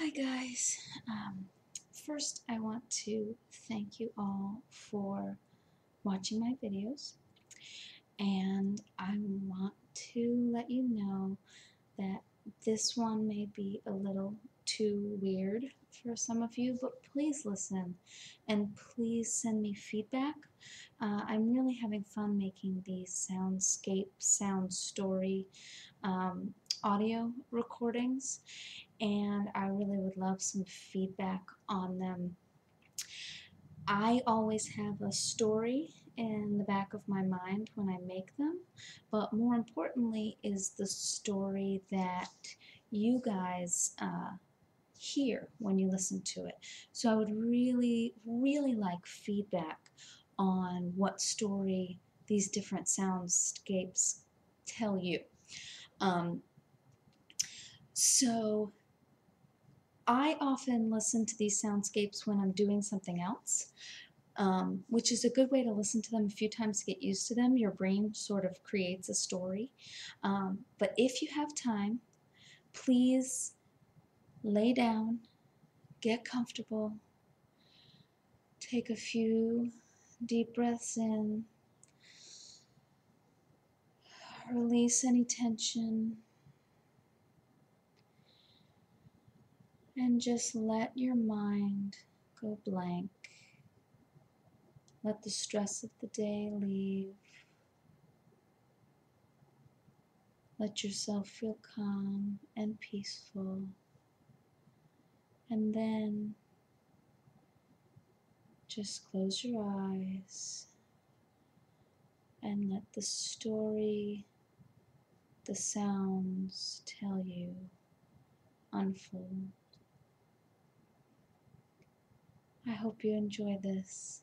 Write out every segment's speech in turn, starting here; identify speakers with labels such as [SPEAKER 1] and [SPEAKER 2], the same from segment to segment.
[SPEAKER 1] Hi guys. Um, first, I want to thank you all for watching my videos, and I want to let you know that this one may be a little too weird for some of you, but please listen and please send me feedback. Uh, I'm really having fun making these soundscape, sound story um, audio recordings, and I really would love some feedback on them. I always have a story in the back of my mind when I make them, but more importantly is the story that you guys uh, hear when you listen to it. So I would really, really like feedback on what story these different soundscapes tell you. Um, so I often listen to these soundscapes when I'm doing something else, um, which is a good way to listen to them a few times to get used to them. Your brain sort of creates a story. Um, but if you have time, please lay down, get comfortable, take a few deep breaths in, release any tension. And just let your mind go blank. Let the stress of the day leave. Let yourself feel calm and peaceful. And then just close your eyes and let the story, the sounds tell you unfold. I hope you enjoy this.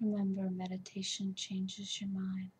[SPEAKER 1] Remember, meditation changes your mind.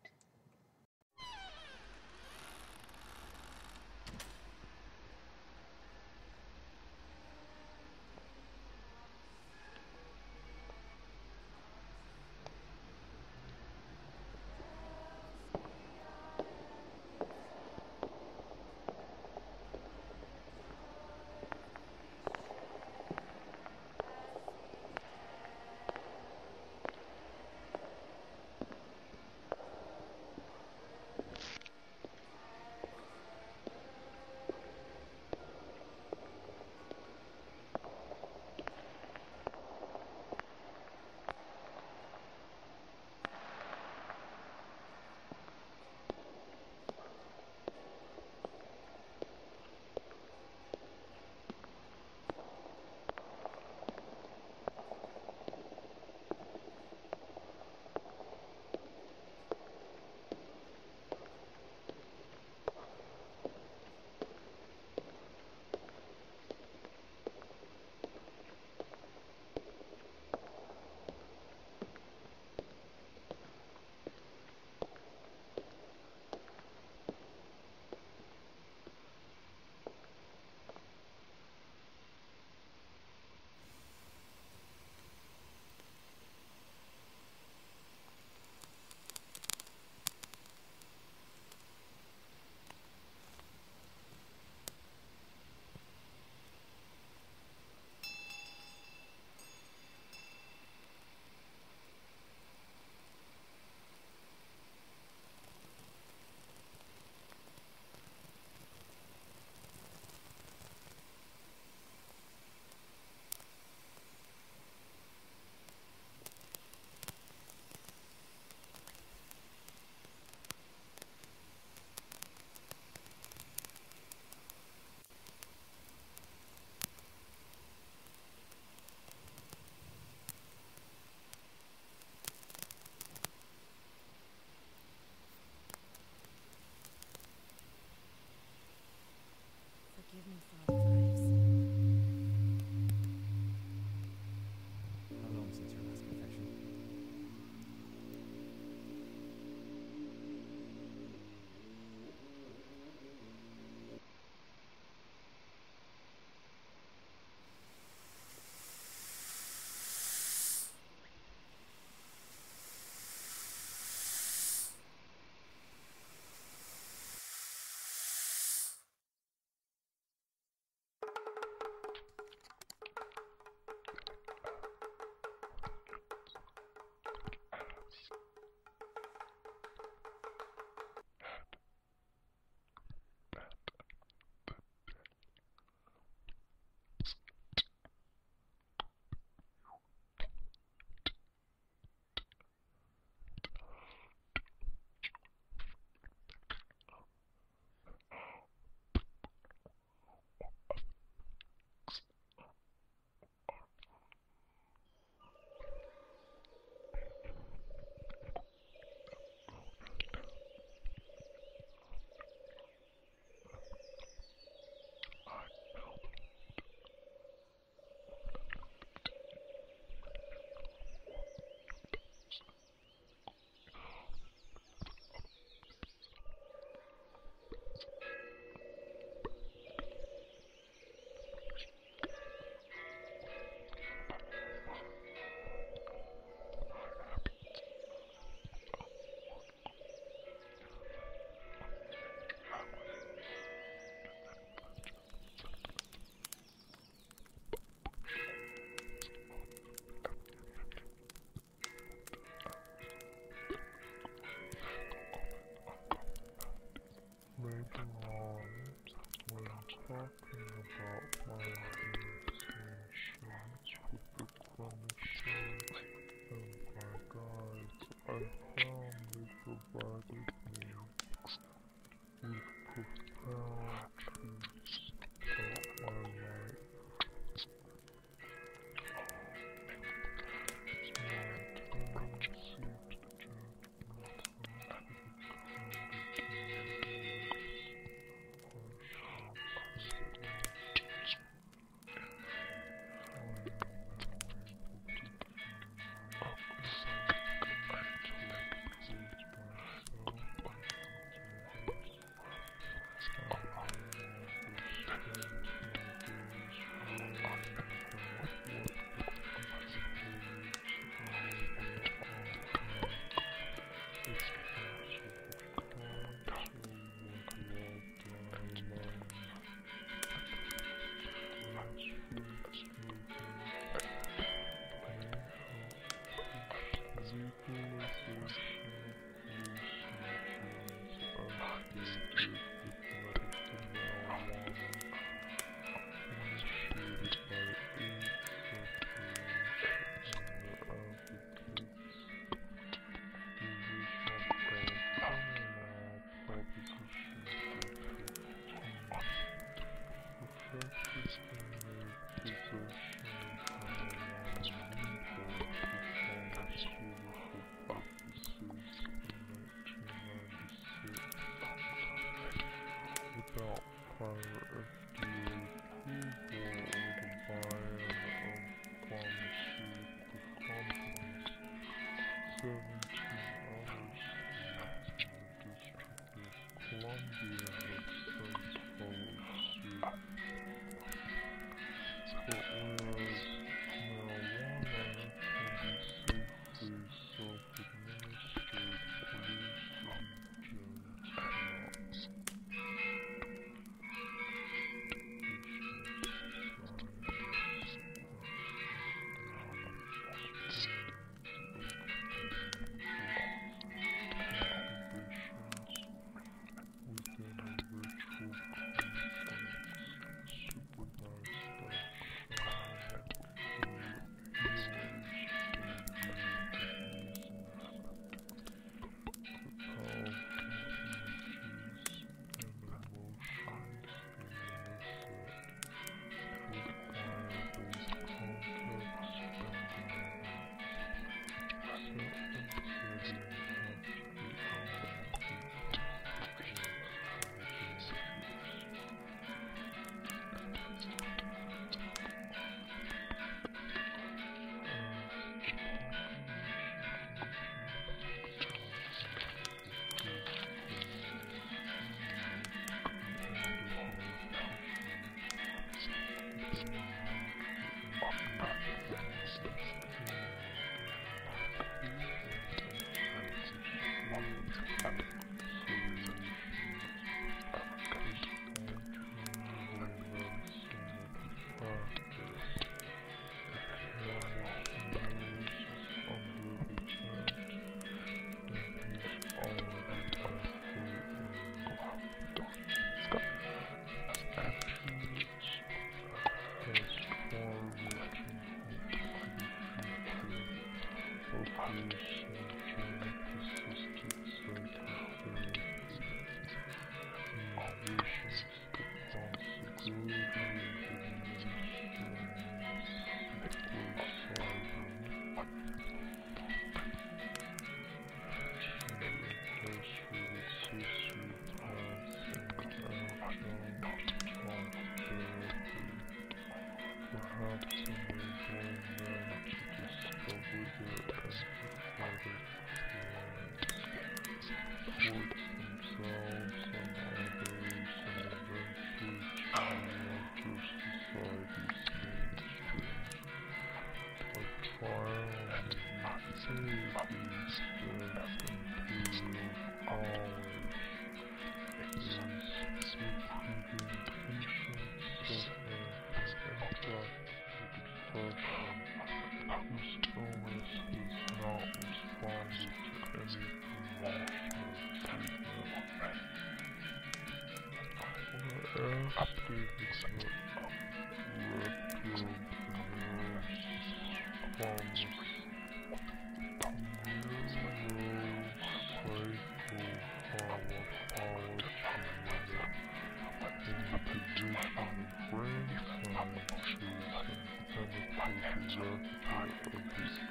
[SPEAKER 2] Without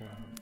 [SPEAKER 2] suffered